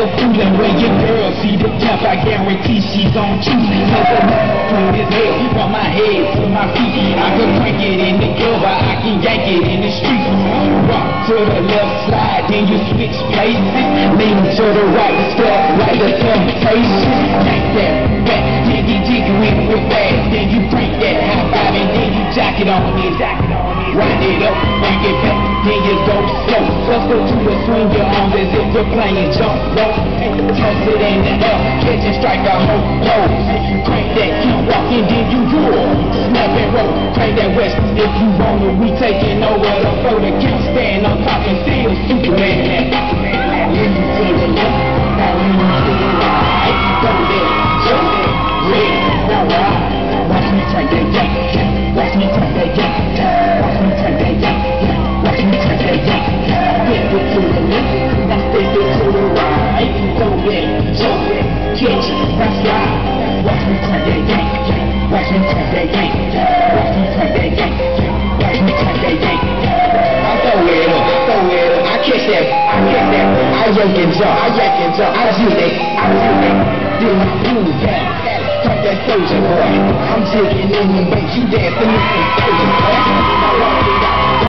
a fool, and when your girl see the temp, I guarantee she's on two. Cause the clean as hell, from my head to my feet. I can crank it in the club, or I can yank it in the street. Rock to the left slide, then you switch places. Lean to the right, step like a temptation. Yank that back, jiggy jiggy with it fast. Then you crank that hot vibe, and then you jack it on it, jack it on it. Wind it up, bring it back, then you go slow. Hustle to the swing your arms as if you're playing jump rope. Toss it in the air, catch and strike a whole pose. Crank that, keep walking, then you roar. Snap and roll, crank that west if you want it. We taking over the floor, the count stand on top and still Superman. I yank and jump, I yank and jump. I shoot it, I shoot it. Do my move, yeah. Crank that Soulja Boy. I'm in the bass, you dancing with the Soulja Boy.